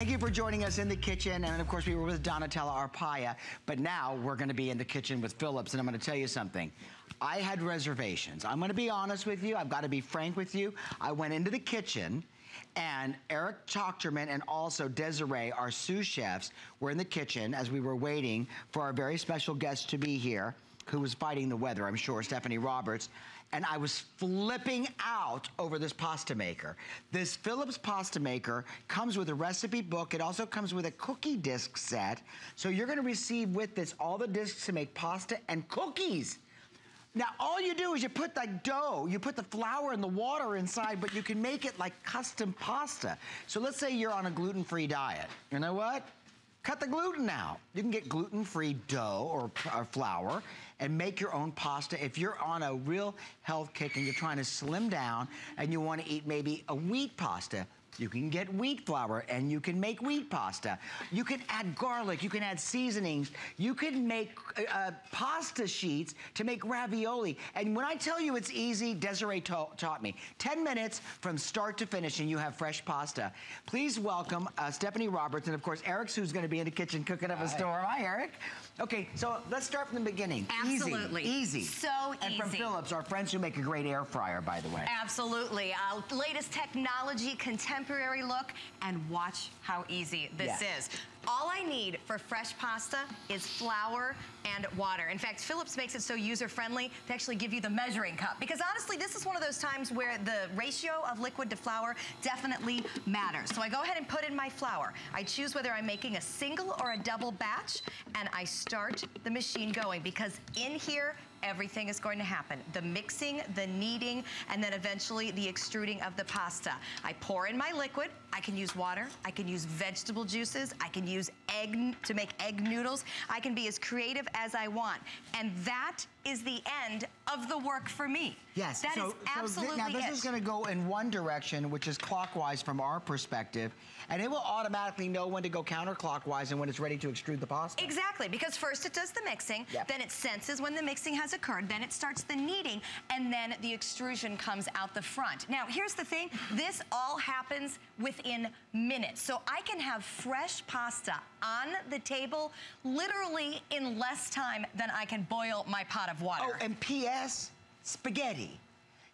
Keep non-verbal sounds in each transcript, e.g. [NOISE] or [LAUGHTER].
Thank you for joining us in the kitchen. And of course, we were with Donatella Arpaia, but now we're gonna be in the kitchen with Philips. And I'm gonna tell you something. I had reservations. I'm gonna be honest with you. I've gotta be frank with you. I went into the kitchen and Eric Tochterman and also Desiree, our sous chefs, were in the kitchen as we were waiting for our very special guest to be here who was fighting the weather, I'm sure, Stephanie Roberts and I was flipping out over this pasta maker. This Philips pasta maker comes with a recipe book. It also comes with a cookie disc set. So you're gonna receive with this all the discs to make pasta and cookies. Now, all you do is you put the dough, you put the flour and the water inside, but you can make it like custom pasta. So let's say you're on a gluten-free diet. You know what? Cut the gluten out. You can get gluten-free dough or, or flour and make your own pasta. If you're on a real health kick and you're trying to slim down and you want to eat maybe a wheat pasta, you can get wheat flour and you can make wheat pasta. You can add garlic, you can add seasonings. You can make uh, uh pasta sheets to make ravioli. And when I tell you it's easy, Desiree ta taught me. 10 minutes from start to finish and you have fresh pasta. Please welcome uh, Stephanie Roberts and of course Eric's who's gonna be in the kitchen cooking up a storm. Hi Eric. Okay, so let's start from the beginning. Absolutely. Easy. easy. So and easy. And from Philips, our friends who make a great air fryer, by the way. Absolutely. Uh, latest technology, contemporary look, and watch how easy this is. All I need for fresh pasta is flour and water. In fact, Philips makes it so user-friendly to actually give you the measuring cup. Because honestly, this is one of those times where the ratio of liquid to flour definitely matters. So I go ahead and put in my flour. I choose whether I'm making a single or a double batch, and I start the machine going. Because in here, everything is going to happen. The mixing, the kneading, and then eventually the extruding of the pasta. I pour in my liquid. I can use water. I can use vegetable juices. I can use egg to make egg noodles. I can be as creative as I want. And that is the end of the work for me. Yes. That so, is absolutely so th Now this it. is gonna go in one direction, which is clockwise from our perspective, and it will automatically know when to go counterclockwise and when it's ready to extrude the pasta. Exactly, because first it does the mixing, yep. then it senses when the mixing has occurred, then it starts the kneading, and then the extrusion comes out the front. Now, here's the thing, this all happens within minutes. So I can have fresh pasta on the table literally in less time than I can boil my pot of water. Oh, and P.S., spaghetti.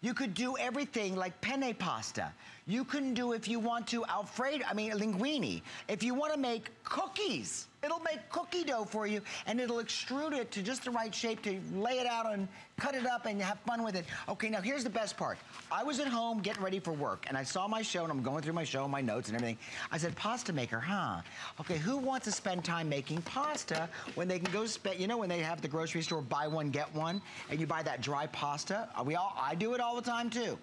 You could do everything like penne pasta. You can do, if you want to, Alfredo, I mean, linguine. If you want to make cookies, it'll make cookie dough for you, and it'll extrude it to just the right shape to lay it out and cut it up and have fun with it. Okay, now here's the best part. I was at home getting ready for work, and I saw my show, and I'm going through my show, my notes and everything. I said, pasta maker, huh? Okay, who wants to spend time making pasta when they can go spend, you know when they have the grocery store, buy one, get one, and you buy that dry pasta? Uh, we all, I do it all the time, too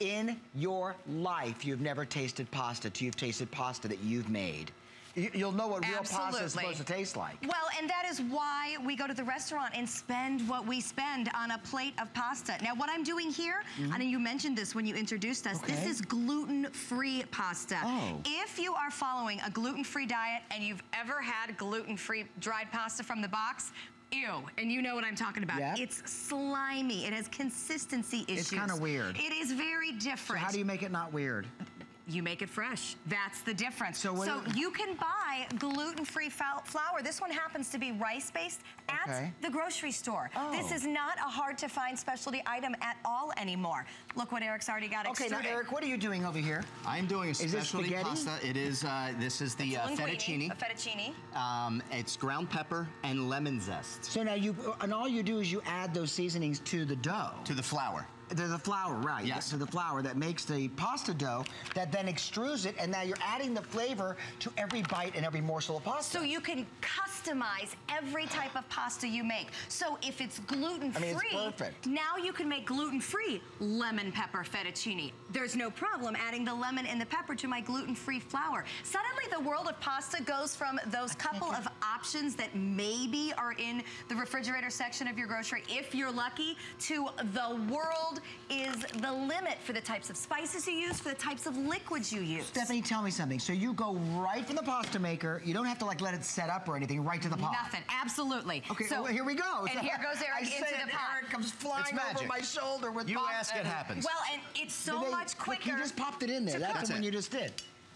in your life you've never tasted pasta till you've tasted pasta that you've made. You'll know what real Absolutely. pasta is supposed to taste like. Well, and that is why we go to the restaurant and spend what we spend on a plate of pasta. Now, what I'm doing here, mm -hmm. and you mentioned this when you introduced us, okay. this is gluten-free pasta. Oh. If you are following a gluten-free diet and you've ever had gluten-free dried pasta from the box, ew, and you know what I'm talking about. Yeah. It's slimy. It has consistency issues. It's kind of weird. It is very different. So how do you make it not weird? You make it fresh. That's the difference. So, so you can buy gluten-free flour. This one happens to be rice-based at okay. the grocery store. Oh. This is not a hard-to-find specialty item at all anymore. Look what Eric's already got Okay, extruded. now Eric, what are you doing over here? I'm doing a specialty pasta. It is, uh, this is the uh, fettuccine. A fettuccine. Um, it's ground pepper and lemon zest. So now you, and all you do is you add those seasonings to the dough. To the flour. To the flour, right. Yes. To the flour that makes the pasta dough that then extrudes it, and now you're adding the flavor to every bite and every morsel of pasta. So you can customize every type of pasta you make. So if it's gluten-free, I mean, now you can make gluten-free lemon pepper fettuccine. There's no problem adding the lemon and the pepper to my gluten-free flour. Suddenly the world of pasta goes from those couple of [LAUGHS] options that maybe are in the refrigerator section of your grocery, if you're lucky, to the world is the limit for the types of spices you use, for the types of liquids you use. Stephanie, tell me something. So you go right from the pasta maker. You don't have to like let it set up or anything, right to the pot. Nothing, absolutely. Okay, so well, here we go. And so here [LAUGHS] goes Eric I into the pot. Eric comes flying over my shoulder with you pasta. ask, it happens. Well, and it's so they, much quicker. Look, you just popped it in there. That's, That's the one you just did.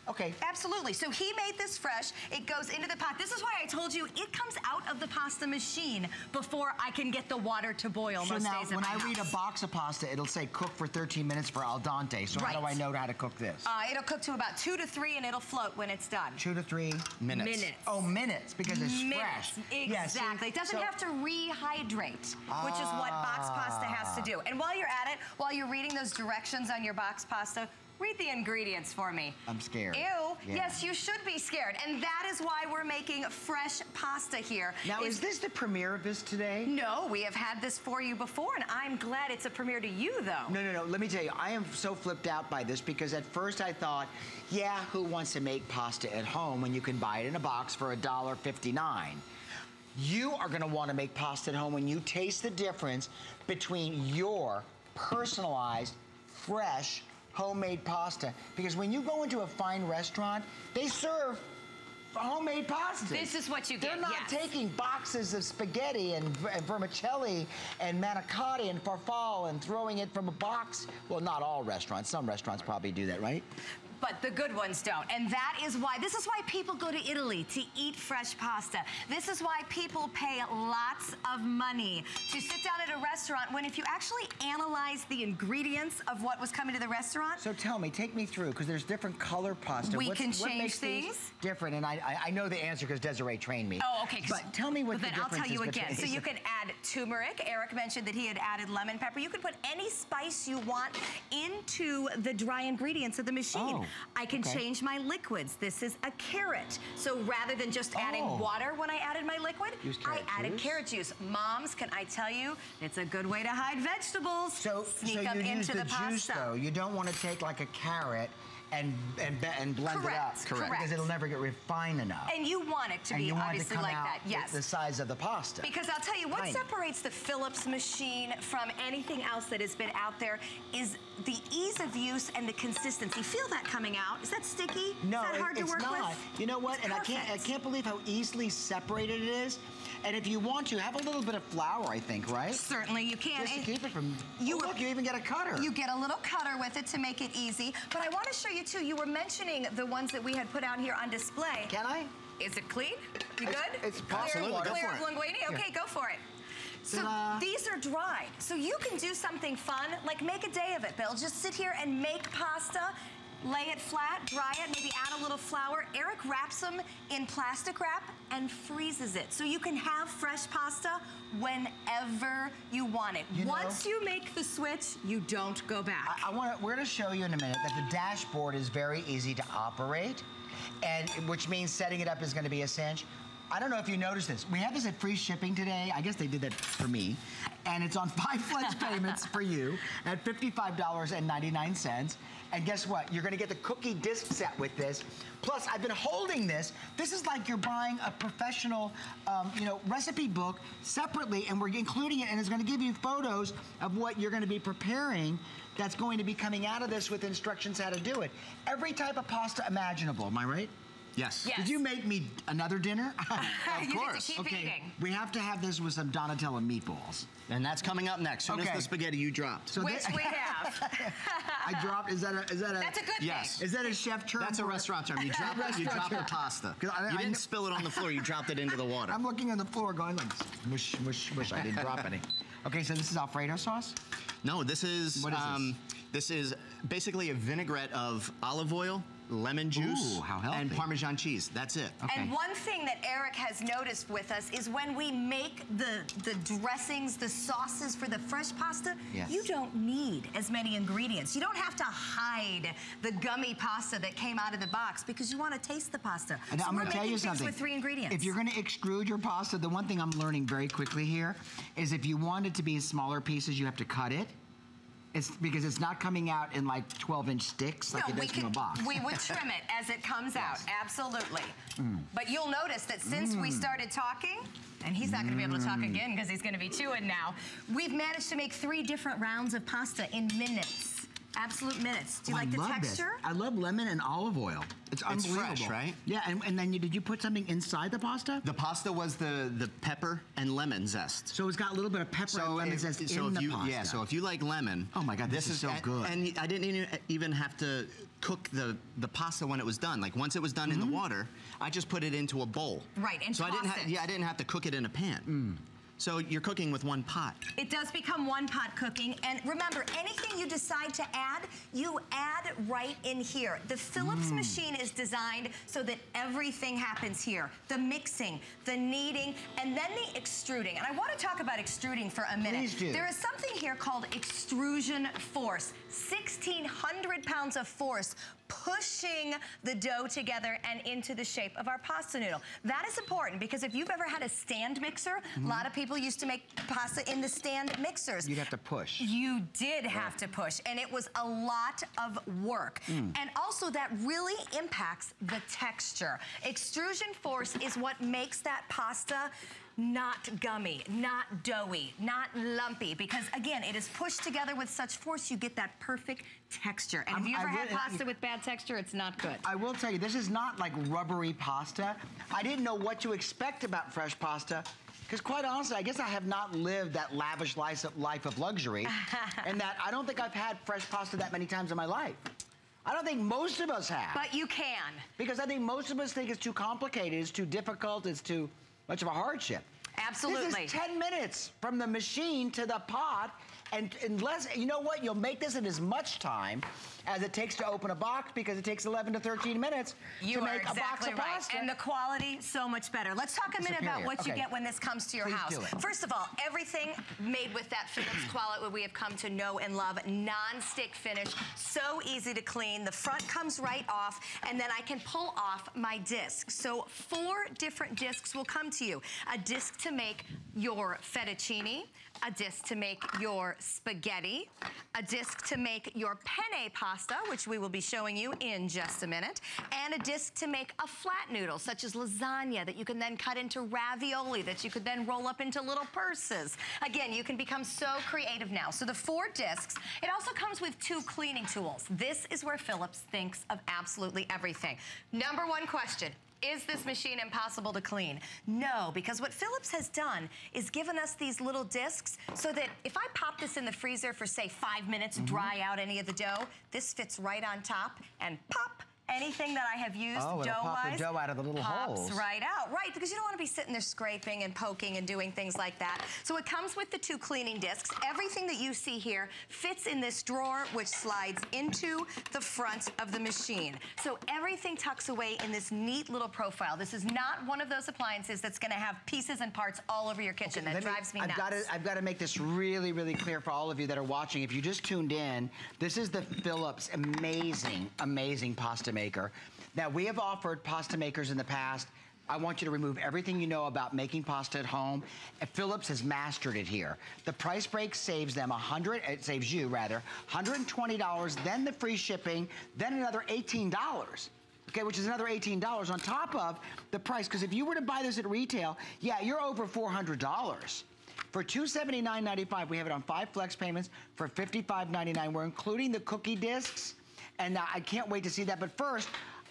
Okay. Absolutely. So he made this fresh. It goes into the pot. This is why I told you it comes out of the pasta machine before I can get the water to boil So most now, days when I read a box of pasta, it'll say cook for 13 minutes for al dente. So how do I know how to cook this? Uh, it'll cook to about two to three and it'll float when it's done. Two to three Minutes. Minutes. Oh, minutes because it's Minutes. fresh. Yeah, see, Exactly. it doesn't so- have to rehydrate, which is what box pasta has to do. And while you're at it, while you're reading those directions on your box pasta, read the ingredients for me. I'm scared. Ew. Yeah. Yes, you should be scared. And that is why we're making fresh pasta here. Now, is this the premiere of this today? No, we have had this for you before, and I'm glad it's a premiere to you, though. No, no, no. Let me tell you, I am so flipped out by this because at first I thought, yeah, who wants to make pasta at home when you can buy it in a box for $1.59? You are going to want to make pasta at home when you taste the difference between your personalized, fresh, homemade pasta. Because when you go into a fine restaurant, they serve homemade pasta. This is what you get. They're not yes. taking boxes of spaghetti and, and vermicelli and manicotti and farfalle and throwing it from a box. Well, not all restaurants. Some restaurants probably do that, right? But the good ones don't. And that is why, this is why people go to Italy to eat fresh pasta. This is why people pay lots of money to sit down at a restaurant when if you actually analyze the ingredients of what was coming to the restaurant, So tell me, take me through, because there's different color pasta. We What's- can what change things. Different, and I, I, I know the answer because Desiree trained me. Oh, okay. But tell me what the then I'll tell you again. So you can add turmeric. Eric mentioned that he had added lemon pepper. You can put any spice you want into the dry ingredients of the machine. Oh, I can okay. change my liquids. This is a carrot. So rather than just adding Oh. water when I added my liquid, I added juice? carrot juice. Moms, can I tell you, it's a good way to hide vegetables. So, Sneak so them you use into the, the, juice pasta. though. You don't want to take like a carrot and and and blend Correct, it up. correct. Because it'll never get refined enough. And you want it to and be it to obviously come like that. Yes. the size of the pasta. Because I'll tell you, what Tiny. separates the Philips machine from anything else that has been out there is the ease of use and the consistency. Feel that coming out? Is that sticky? No, is that it- hard to it's work not. with? You know what? It's and I can't I can't believe how easily separated it is. And if you want to, have a little bit of flour, I think, right? Certainly you can. Just to keep it from. you oh, look, you even get a cutter. You get a little cutter with it to make it easy. But I want to show you too. You were mentioning the ones that we had put out here on display. Can I? Is it clean? You It's- good? it's clear, absolutely. Go clear for of it. linguine? Okay, go for it. So these are dried. So you can do something fun, like make a day of it, Bill. Just sit here and make pasta, lay it flat, dry it, maybe add a little flour. Eric wraps them in plastic wrap and freezes it. So you can have fresh pasta whenever you want it. You know- Once you make the switch, you don't go back. I, I want to. We're going to show you in a minute that the dashboard is very easy to operate, and which means setting it up is going to be a cinch. I don't know if you noticed this. We have this at free shipping today. I guess they did that for me. And it's on [LAUGHS] five flex payments for you at $55.99. And guess what? You're gonna get the cookie disc set with this. Plus, I've been holding this. This is like you're buying a professional, um, you know, recipe book separately, and we're including it, and it's gonna give you photos of what you're gonna be preparing that's going to be coming out of this with instructions how to do it. Every type of pasta imaginable, am I right? Yes. Yes. Did you make me another dinner? [LAUGHS] You get to course. keep okay, eating. we have to have this with some Donatella meatballs. And that's coming up next. Soon Okay. as the spaghetti you dropped. So Which we have. [LAUGHS] I dropped. Is that a? Is that a? That's a good Yes. thing. Is that a chef term? That's a restaurant term. You [LAUGHS] drop it, you drop the pasta. 'Cause I- you I didn't kn- spill it on the floor. You dropped it into the water. I'm looking on the floor, going like mush, mush, mush. I didn't drop any. Okay, so this is Alfredo sauce. No, this is, What is um, this is basically a vinaigrette of olive oil, lemon juice, Ooh, how healthy. and Parmesan cheese. That's it. Okay. And one thing that Eric has noticed with us is when we make the, the dressings, the sauces for the fresh pasta, Yes. you don't need as many ingredients. You don't have to hide the gummy pasta that came out of the box because you want to taste the pasta. And so I'm going to tell you something. with three ingredients. If you're going to extrude your pasta, the one thing I'm learning very quickly here is if you want it to be in smaller pieces, you have to cut it. It's because it's not coming out in like 12 inch sticks like no, it does from a box. we would trim it as it comes [LAUGHS] out, absolutely. Mm. But you'll notice that since we started talking, and he's not going to be able to Mm. talk again because he's going to be chewing now, we've managed to make three different rounds of pasta in minutes, absolute minutes. Do you Oh, like I the love texture? This. I love lemon and olive oil. It's It's unbelievable. fresh, right? Yeah, and, and then you, did you put something inside the pasta? The pasta was the, the pepper and lemon zest. So it's got a little bit of pepper and lemon if- zest so in if the you, pasta. Yeah, so if you like lemon. Oh my God, this is so and- good. And I didn't even- even have to cook the, the pasta when it was done. Like once it was done in the mm-hmm. water, I just put it into a bowl. Right, and so I didn't toss ha- it. Yeah, I didn't have to cook it in a pan. Mm. So you're cooking with one pot. It does become one pot cooking. And remember, anything you decide to add, you add right in here. The Philips mm. machine is designed so that everything happens here. The mixing, the kneading, and then the extruding. And I want to talk about extruding for a minute. Please do. There is something here called extrusion force. 1,600 pounds of force pushing the dough together and into the shape of our pasta noodle. That is important because if you've ever had a stand mixer, a mm-hmm. lot of people used to make pasta in the stand mixers. You'd have to push. You did have to push, and it was a lot of work. Mm. And also, that really impacts the texture. Extrusion force is what makes that pasta not gummy, not doughy, not lumpy, because again, it is pushed together with such force, you get that perfect texture. And I'm- if you I ever had really- pasta with bad texture, it's not good. I will tell you, this is not like rubbery pasta. I didn't know what to expect about fresh pasta. Because quite honestly, I guess I have not lived that lavish life of luxury, [LAUGHS] and that I don't think I've had fresh pasta that many times in my life. I don't think most of us have. But you can. because I think most of us think it's too complicated, it's too difficult, it's too much of a hardship. Absolutely. This is 10 minutes from the machine to the pot. And unless, you know what, you'll make this in as much time as it takes to open a box because it takes 11 to 13 minutes You to make exactly a box of right. pasta. And the quality, so much better. Let's talk a minute about what you get when this comes to your Please house. First of all, everything made with that Philips quality [CLEARS THROAT] we have come to know and love. Non-stick finish, so easy to clean. The front comes right off, and then I can pull off my disc. So four different discs will come to you. A disc to make your fettuccine, a disc to make your spaghetti, a disc to make your penne pasta, which we will be showing you in just a minute, and a disc to make a flat noodle, such as lasagna, that you can then cut into ravioli, that you could then roll up into little purses. Again, you can become so creative now. So the four discs, it also comes with two cleaning tools. This is where Philips thinks of absolutely everything. Number one question, is this machine impossible to clean? No, because what Philips has done is given us these little discs so that if I pop this in the freezer for say five minutes, Mm-hmm. dry out any of the dough, this fits right on top and pop. Anything that I have used Oh, it'll pop the dough-wise dough out of the little pops holes. right out. Right, because you don't want to be sitting there scraping and poking and doing things like that. So it comes with the two cleaning discs. Everything that you see here fits in this drawer, which slides into the front of the machine. So everything tucks away in this neat little profile. This is not one of those appliances that's going to have pieces and parts all over your kitchen. that Let me- drives me I've nuts. Got to, I've got to make this really, really clear for all of you that are watching. If you just tuned in, this is the Philips amazing, amazing pasta maker. Now, we have offered pasta makers in the past. I want you to remove everything you know about making pasta at home. Philips has mastered it here. The price break saves them 100, it saves you rather, $120, then the free shipping, then another $18 okay, which is another $18 on top of the price. Because if you were to buy this at retail, yeah, you're over $400. For $279.95, we have it on five flex payments for $55.99. We're including the cookie discs, and uh, I can't wait to see that. But first,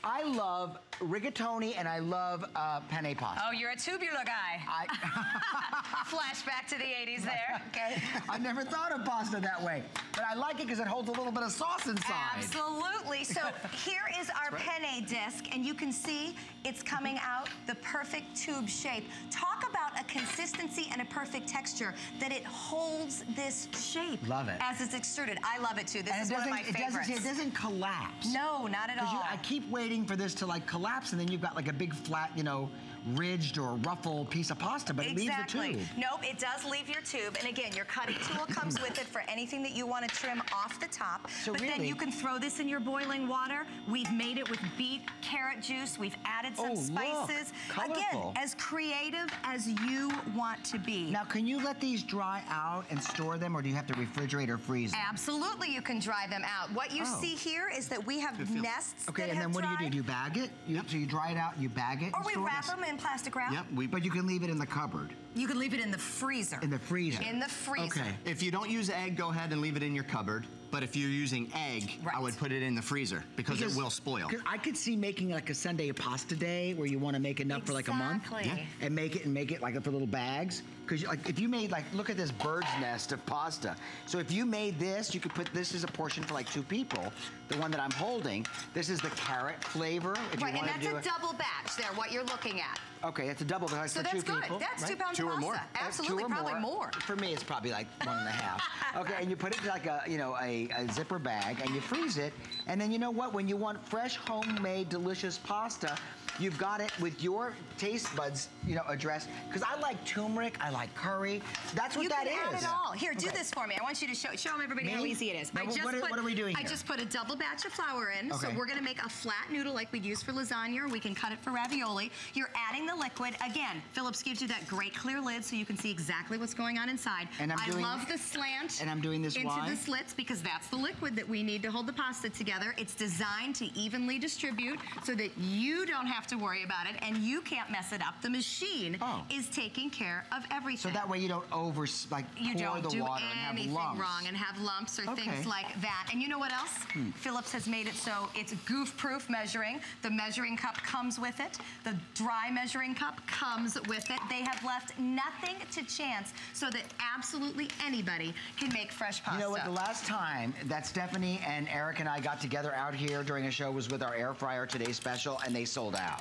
I love rigatoni and I love uh, penne pasta. Oh, you're a tubular guy. I, [LAUGHS] [LAUGHS] Flashback to the 80s there. okay, [LAUGHS] I never thought of pasta that way, but I like it because it holds a little bit of sauce inside. Absolutely. So here is our penne disc, and you can see it's coming out the perfect tube shape. Talk about a consistency and a perfect texture that it holds this shape. Love it. As it's extruded. I love it too. This And is it one of doesn't, my it doesn't, favorites. it doesn't collapse. no, not at Because all. I keep waiting for this to like collapse, and then you've got like a big flat, you know, ridged or ruffled piece of pasta, but it Exactly. leaves the tube. Nope, it does leave your tube. And again, your cutting tool [COUGHS] comes with it for anything that you want to trim off the top. So but then really- you can throw this in your boiling water. We've made it with beet, carrot juice. We've added some Oh, look, spices. colorful. Again, as creative as you want to be. Now, can you let these dry out and store them, or do you have to refrigerate or freeze them? Absolutely, you can dry them out. What you Oh. see here is that we have nests Okay, that and then have what do you do? Do you bag it? You, So you dry it out, you bag it, Or we store it? wrap them in plastic wrap. Yep. We, But you can leave it in the cupboard, You can leave it in the freezer. in the freezer. In the freezer. Okay. if you don't use egg, go ahead and leave it in your cupboard. But if you're using egg, I would put it in the freezer because, it will spoil. I could see making like a Sunday pasta day where you want to make enough for like a month. Yeah. And make it and make it like for little bags. Because like if you made like look at this bird's nest of pasta. So if you made this, you could put this as a portion for like two people. The one that I'm holding. This is the carrot flavor. If Right, you and that's to a do double batch there, what you're looking at. Okay, that's a double like So for that's two good. people. That's right? two pounds Two of or more. Absolutely, two or probably more. For me, it's probably like one and a half. [LAUGHS] okay, and you put it in like a you know a, a zipper bag and you freeze it, and then you know what? When you want fresh, homemade, delicious pasta, you've got it with your taste buds, you know, addressed. Because I like turmeric, I like curry. That's what you that can is. add it all. Here, do Okay. this for me. I want you to show show them everybody how easy it is. Now, I what- just what are- put, what are we doing I here? just put a double batch of flour in. So we're gonna make a flat noodle like we'd use for lasagna, or we can cut it for ravioli. You're adding the liquid. Again, Philips gives you that great clear lid so you can see exactly what's going on inside. And I'm I doing- love the slant. and I'm doing this into the slits because that's the liquid that we need to hold the pasta together. It's designed to evenly distribute so that you don't have to worry about it and you can't mess it up. The machine Oh. is taking care of everything So that way you don't over like you pour don't the do water and have anything lumps. wrong and have lumps or Okay. Hmm. things like that. And you know what else? Philips has made it so it's goof-proof measuring. The measuring cup comes with it. The dry measuring cup comes with it. They have left nothing to chance so that absolutely anybody can make fresh pasta. You know what? The last time that Stephanie and Eric and I got together out here during a show was with our air fryer today special, and they sold out.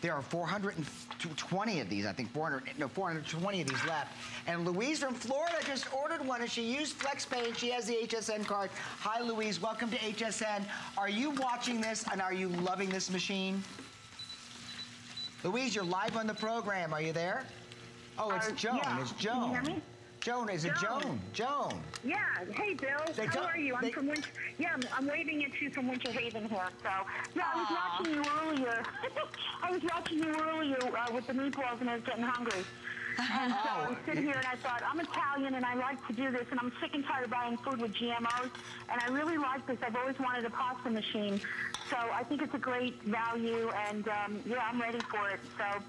There are 420 of these, I think 400, no, 420 of these left. And Louise from Florida just ordered one, and she used FlexPay, and she has the HSN card. Hi, Louise. Welcome to HSN. Are you watching this, and are you loving this machine? Louise, you're live on the program. Are you there? Oh, it's Uh, Joan. yeah. It's Can Joan. you hear me? Joan, is it Joan? Joan. Joan. Yeah. Hey, Bill. They How are you? I'm they- from Winter. Yeah, I'm, I'm waving at you from Winter Haven here. So, yeah, I was Aw. watching you earlier. [LAUGHS] I was watching you earlier uh, with the meatballs, and I was getting hungry. [LAUGHS] And so I was sitting here, and I thought, I'm Italian, and I like to do this, and I'm sick and tired of buying food with GMOs, and I really like this. I've always wanted a pasta machine, so I think it's a great value, and um, yeah, I'm ready for it. So.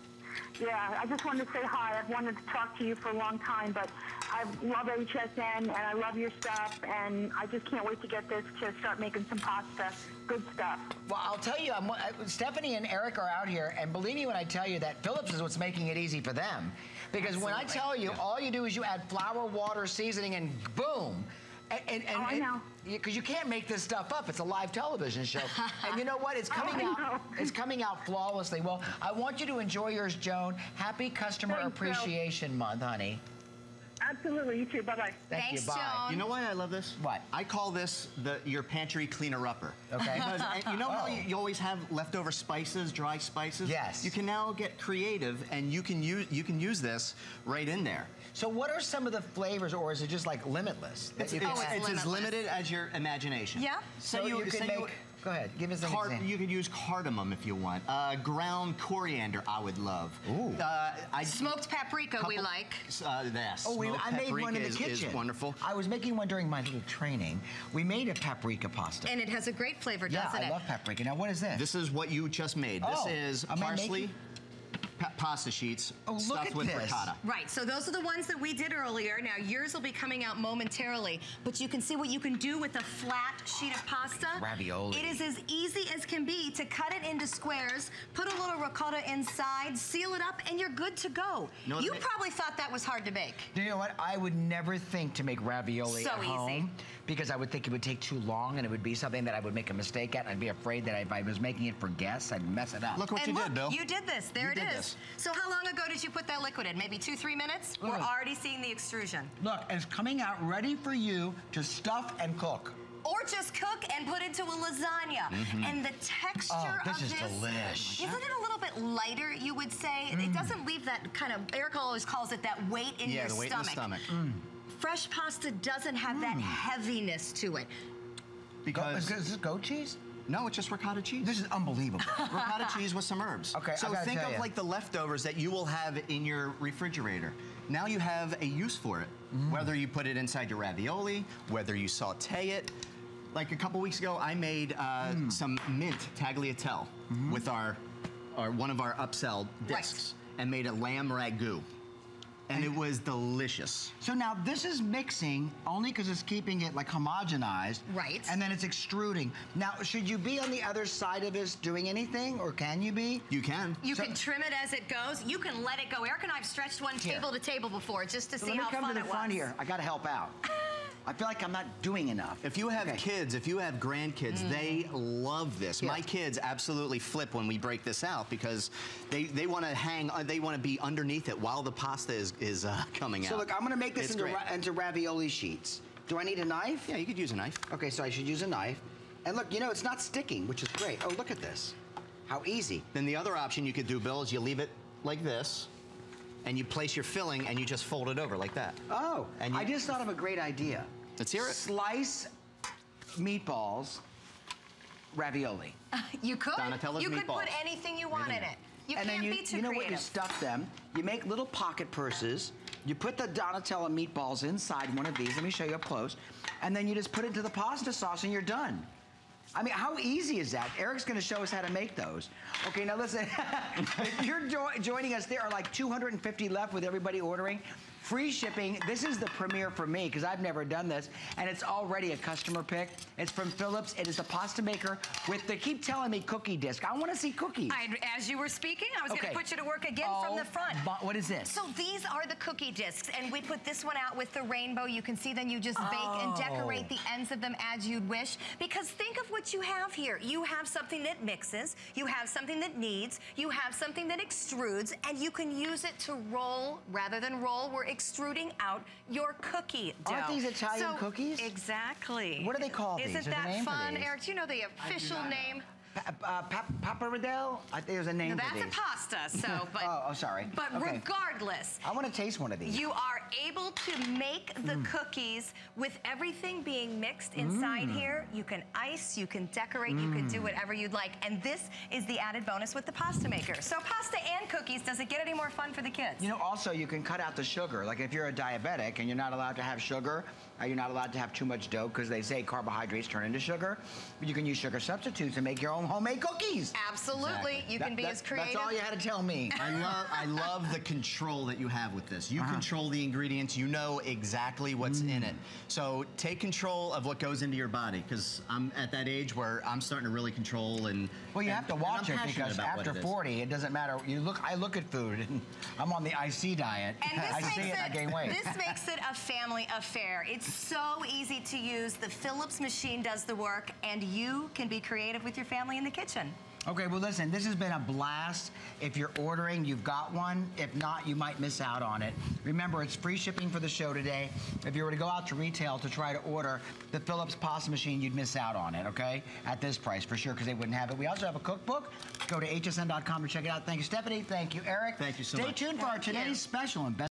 Yeah, I just wanted to say hi. I've wanted to talk to you for a long time, but I love HSN and I love your stuff, and I just can't wait to get this to start making some pasta. Good stuff. Well, I'll tell you, I'm, uh, Stephanie and Eric are out here, and believe me when I tell you that Philips is what's making it easy for them. Because when I tell you, all you do is you add flour, water, seasoning, and boom. And, and, and, Oh, I know. Because you can't make this stuff up. It's a live television show. [LAUGHS] and you know what? It's coming I out. know. [LAUGHS] It's coming out flawlessly. Well, I want you to enjoy yours, Joan. Happy Customer Thanks, Bill. Appreciation Month, honey. Absolutely. You too. Bye bye. Thank Thanks, you. Bye. Joan. You know why I love this? What? I call this the your pantry cleaner upper. Okay. [LAUGHS] Because and you know how Oh. you, you always have leftover spices, dry spices. Yes. You can now get creative, and you can use you can use this right in there. So, what are some of the flavors, or is it just like limitless? It's, it's, Oh, add? it's it's as limited as your imagination. Yeah. so you, can say make. Go ahead. Give us an Card, example. you could use cardamom if you want. Uh, ground coriander, I would love. Ooh. Uh, I, Smoked papaprika we like. Uh, yes. Oh, we, I made one in the is, kitchen. Is wonderful. I was making one during my little training. We made a paprika pasta. And it has a great flavor, yeah, doesn't I it? love paprika. Now, what is this? This is what you just made. Oh, this is am I parsley making- pa- pasta sheets Oh, look stuffed at with this. ricotta. Right, so those are the ones that we did earlier. Now yours will be coming out momentarily, but you can see what you can do with a flat sheet of pasta. Ravioli. It is as easy as can be to cut it into squares, put a little ricotta inside, seal it up, and you're good to go. know you probably thought that was hard to make. You know what? I would never think to make ravioli So at easy. home because I would think it would take too long and it would be something that I would make a mistake at. I'd be afraid that if I was making it for guests, I'd mess it up. Look what and you look, did, Bill. you did this. There You it did is. this. So how long ago did you put that liquid in? Maybe two, three minutes? We're Mm. already seeing the extrusion. Look, it's coming out ready for you to stuff and cook. or just cook and put into a lasagna. Mm-hmm. And the texture Oh, this of is this delish. isn't it a little bit lighter? You would say it mm. doesn't leave that kind of. Eric always calls it that weight in yeah, your the weight stomach. in the stomach. Mm. Fresh pasta doesn't have that mm. heaviness to it. Go, Because is, is this goat cheese? No, it's just ricotta cheese. This is unbelievable. [LAUGHS] ricotta cheese with some herbs. Okay, I So think of like the leftovers that you will have in your refrigerator. Now you have a use for it. Mm. Whether you put it inside your ravioli, whether you saute it. Like a couple weeks ago, I made uh, Mm. some mint tagliatelle Mm-hmm. with our, our one of our upsell discs, and made a lamb ragu. And it was delicious. So now this is mixing only because it's keeping it like homogenized. Right. And then it's extruding. Now, should you be on the other side of this doing anything, or can you be? You can. You So- can trim it as it goes. You can let it go. Eric and I have stretched one Here. table to table before just to So see let me how come to the front here. I got to help out. [LAUGHS] I feel like I'm not doing enough. If you have Okay. kids, if you have grandkids, they love this. Yeah. My kids absolutely flip when we break this out because they, they want to hang, uh, they want to be underneath it while the pasta is, is uh, [LAUGHS] coming So out. look, I'm going to make this It's into, ra- into ravioli sheets. Do I need a knife? Yeah, you could use a knife. Okay, so I should use a knife. And look, you know, it's not sticking, which is great. Oh, look at this. How easy. Then the other option you could do, Bill, is you leave it like this, and you place your filling and you just fold it over like that. Oh, And I just thought of a great idea. Let's hear it. Slice meatballs, ravioli. [LAUGHS] You could. Donatella's you could put anything you want in in there. it. You and can't then you, be too you know creative. what? You stuff them. You make little pocket purses. You put the Donatella meatballs inside one of these. Let me show you up close. And then you just put it into the pasta sauce and you're done. I mean, how easy is that? Eric's going to show us how to make those. Okay, now listen. if [LAUGHS] you're jo- joining us, there are like 250 left with everybody ordering. Free shipping. This is the premiere for me because I've never done this, and it's already a customer pick. It's from Philips. It is a pasta maker with. the, keep telling me cookie disc. I want to see cookies. I, as you were speaking, I was going to put you to work again from Oh, the front. what is this? So these are the cookie discs, and we put this one out with the rainbow. You can see then you just bake and decorate Oh. the ends of them as you'd wish. Because think of what you have here. You have something that mixes, you have something that kneads, you have something that extrudes, and you can use it to roll rather than roll. We're extruding out your cookie dough. Aren't these Italian So- cookies? Exactly. What do they call these? Isn't that fun. Eric? Do you know the official name? Pa- uh, pap- pappardelle? I think there's a name No, that's a pasta. So, [LAUGHS] but Oh, oh, sorry. But Okay. regardless, I want to taste one of these. you are able to make the Mm. cookies with everything being mixed inside Mm. here. You can ice, you can decorate, you can do whatever you'd like. And this is the added bonus with the pasta maker. So pasta and cookies, does it get any more fun for the kids? You know, also you can cut out the sugar. Like if you're a diabetic and you're not allowed to have sugar, or you're not allowed to have too much dough because they say carbohydrates turn into sugar. But you can use sugar substitutes and make your own homemade cookies. Absolutely. You That- can be that- as creative. That's all you had to tell me. I love I love the control that you have with this. You Uh-huh. control the ingredients. You know exactly what's in Mm. it. So take control of what goes into your body because I'm at that age where I'm starting to really control and Well, you and- have to watch it because after it is. 40, it doesn't matter. You look. I look at food, and I'm on the IC diet. And [LAUGHS] this I makes see it, I gain weight. This makes it a family affair. It's so easy to use. The Philips machine does the work, and you can be creative with your family in the kitchen. Okay, well, listen, this has been a blast. If you're ordering, you've got one. If not, you might miss out on it. Remember, it's free shipping for the show today. If you were to go out to retail to try to order the Philips pasta machine, you'd miss out on it, okay? At this price, for sure, because they wouldn't have it. We also have a cookbook. Go to hsn.com to check it out. Thank you, Stephanie. Thank you, Eric. Thank you so Stay much. tuned for our Thank you. today's special and best.